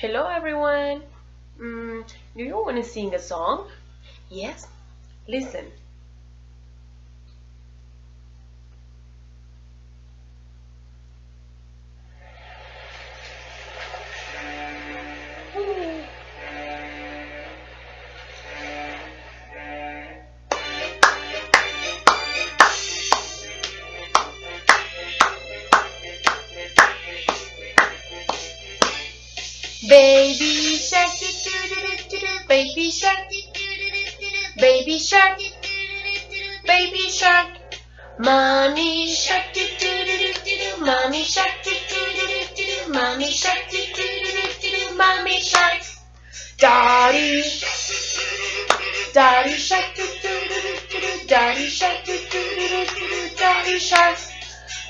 Hello everyone. Mm, do you want to sing a song? Yes? Listen. Baby shark, baby shark, baby shark. Mommy shark, mommy shark, mommy shark, mommy shark. Daddy, daddy shark, daddy shark, daddy shark.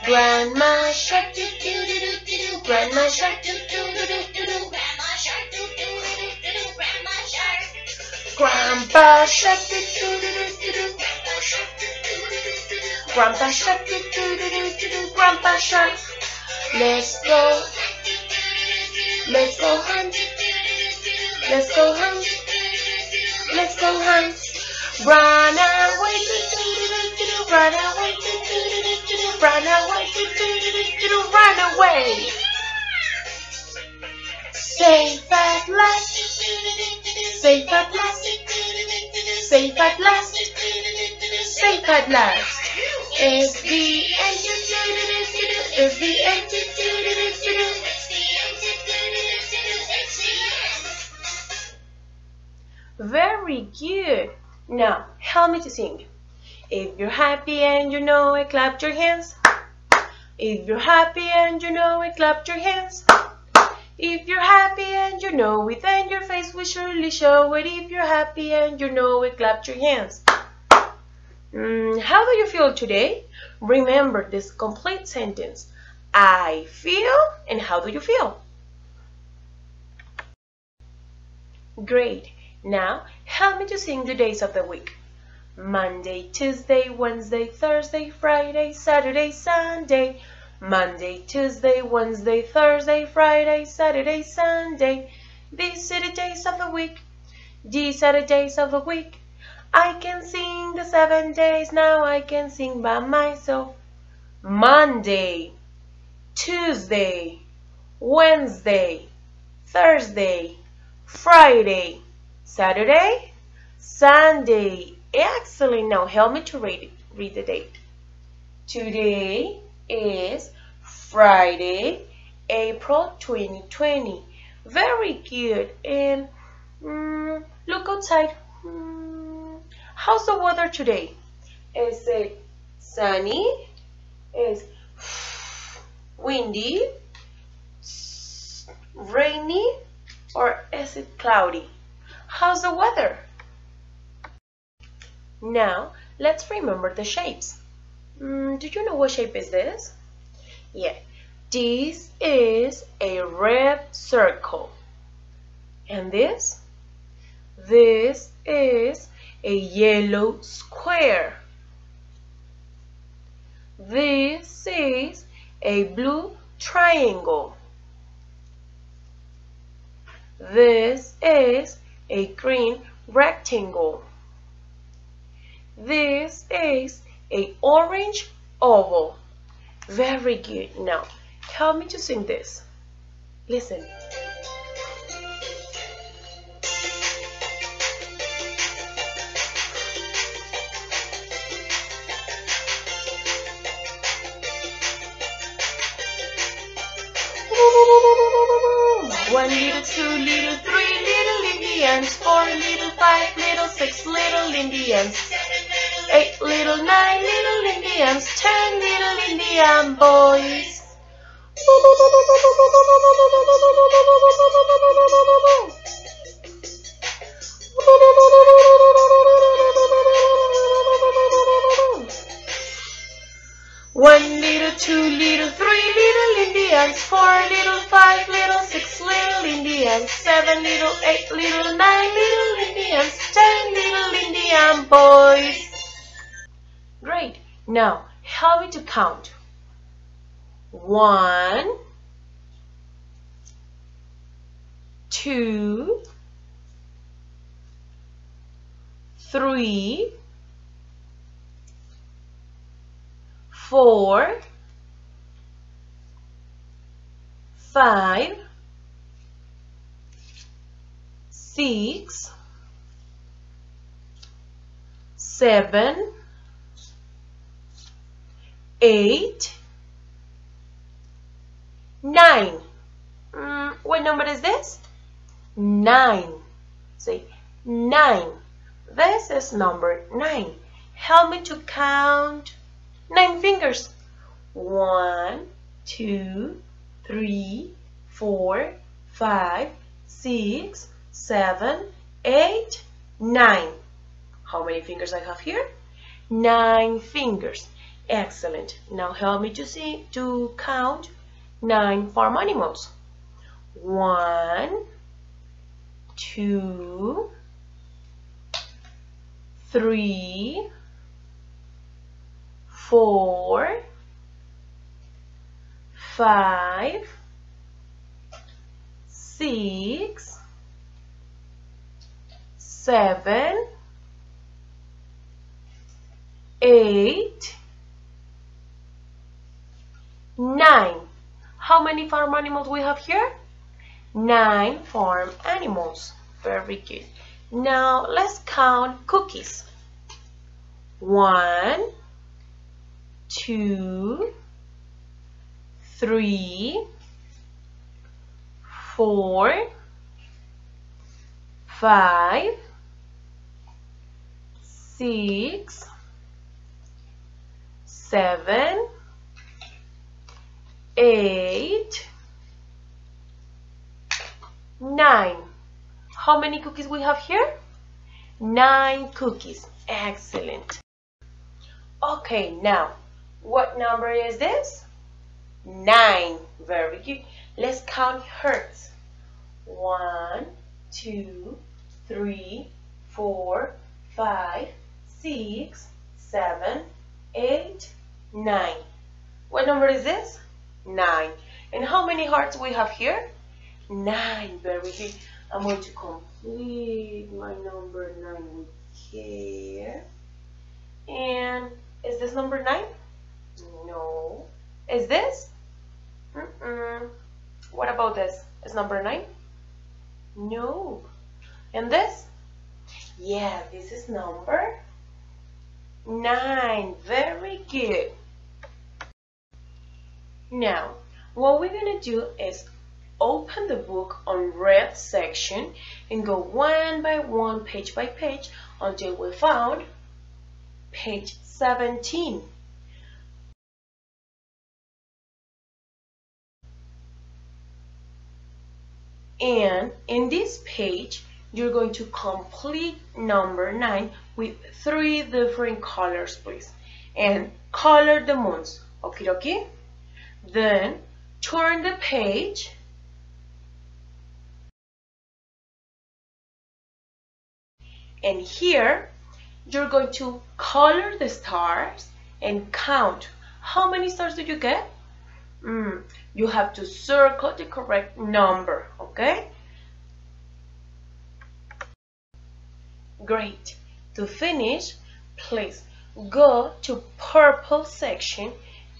Grandma shark, doo doo Grandpa shark, doo doo doo doo, grandpa shark, doo doo doo doo, grandpa shark. Let's go, let's go hunt, let's go hunt, let's go hunt. Run away, doo doo doo doo doo, run away, doo doo doo doo doo, run away, doo doo doo doo doo, run away. Safe at last, safe at last, safe at last, safe at last. It's the end, it's the end, Very good. Now, help me to sing. If you're happy and you know it, clap your hands. If you're happy and you know it, clap your hands. If you're happy and you know it, then your face will surely show it. If you're happy and you know it, clap your hands. Mm, how do you feel today? Remember this complete sentence. I feel, and how do you feel? Great. Now, help me to sing the days of the week. Monday, Tuesday, Wednesday, Thursday, Friday, Saturday, Sunday. Monday, Tuesday, Wednesday, Thursday, Friday, Saturday, Sunday. These are the days of the week. These are the days of the week. I can sing the seven days, now I can sing by myself. Monday, Tuesday, Wednesday, Thursday, Friday, Saturday, Sunday. Excellent. Now help me to read, read the date. Today is Friday, April 2020. Very good. And mm, look outside. Mm, how's the weather today? Is it sunny? Is windy? Rainy? Or is it cloudy? How's the weather? Now, let's remember the shapes. Mm, do you know what shape is this? Yeah, this is a red circle. And this? This is a yellow square. This is a blue triangle. This is a green rectangle. This is a orange oval. Very good. Now, help me to sing this. Listen. One little, two little, three little Indians, four little, five little, six little Indians, eight little, nine little Indians, ten little Indian boys. One little, two little, three little Indians, four little, five little, six little Indians, seven little, eight little, nine little Indians, ten little Indian boys. Now, help me to count. One, two, three, four, five, six, seven, eight, nine. Mm, what number is this? Nine. Say nine. This is number nine. Help me to count nine fingers. One, two, three, four, five, six, seven, eight, nine. How many fingers I have here? Nine fingers. Excellent. Now help me to see to count nine farm animals. One, two, three, four, five, six, seven, eight, nine. How many farm animals we have here? Nine farm animals. Very good. Now let's count cookies. One, two, three, four, five, six, seven, eight, nine. How many cookies we have here? Nine cookies. Excellent. Okay, now, what number is this? Nine. Very good. Let's count herds. One, two, three, four, five, six, seven, eight, nine. What number is this? Nine. And how many hearts we have here? Nine. Very good. I'm going to complete my number nine with here. And is this number nine? No. Is this? Mm -mm. What about this? Is number nine? No. And this? Yeah, this is number nine. Very good. Now, what we're going to do is open the book on red section and go one by one, page by page, until we found page 17. And in this page, you're going to complete number 9 with three different colors, please. And color the moons, okay, okay? Then turn the page and here you're going to color the stars and count. How many stars did you get? Mm, you have to circle the correct number okay? Great. To finish please go to purple section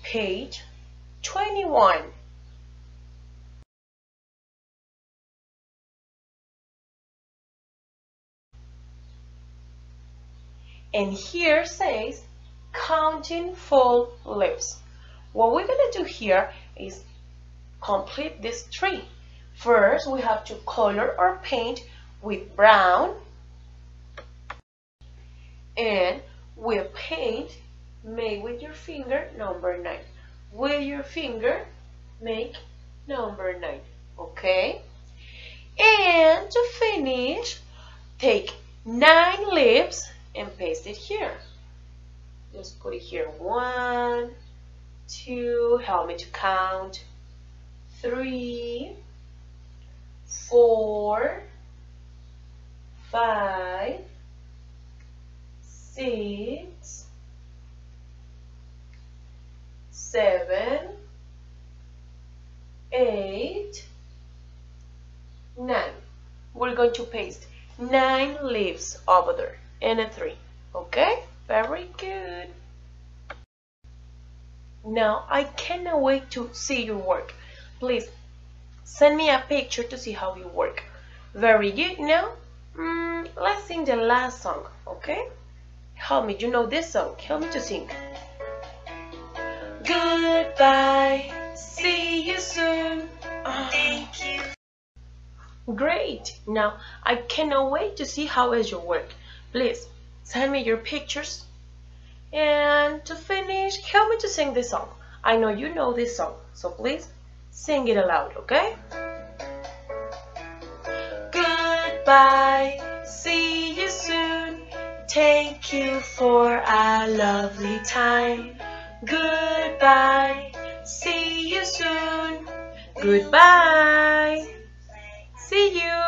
page 21 and here says counting full leaves. What we're going to do here is complete this tree. First, we have to color or paint with brown and with paint, make with your finger number 9. With your finger, make number 9. Okay? And to finish, take 9 leaves and paste it here. Just put it here. One, two, help me to count. Three, four, five, six, seven, eight, nine. We're going to paste nine leaves over there and a three. Okay? Very good. Now, I cannot wait to see your work. Please, send me a picture to see how you work. Very good. Now, mm, let's sing the last song, okay? Help me, you know this song. Help me to sing. Goodbye, see you soon. Oh. Thank you. Great! Now, I cannot wait to see how is your work. Please, send me your pictures. And to finish, help me to sing this song. I know you know this song, so please sing it aloud, okay? Goodbye, see you soon. Thank you for a lovely time. Goodbye, see you soon. Goodbye. See you.